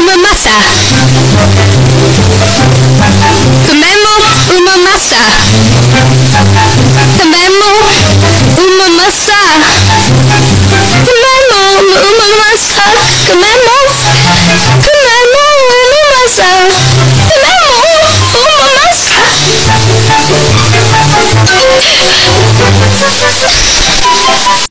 uma maçã. Comemos uma maçã. Comemos uma maçã. Comemos uma maçã. Comemos. Comemos uma maçã. Comemos uma maçã.